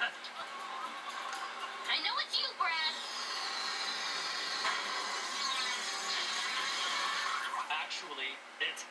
I know it's you, Brad. Actually, it's